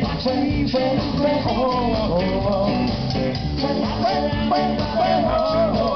飞飞飞哦哦，飞飞飞哦。